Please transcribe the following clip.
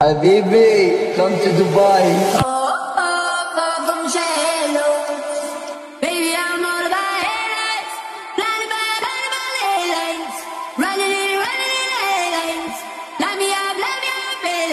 Habibi, come to Dubai.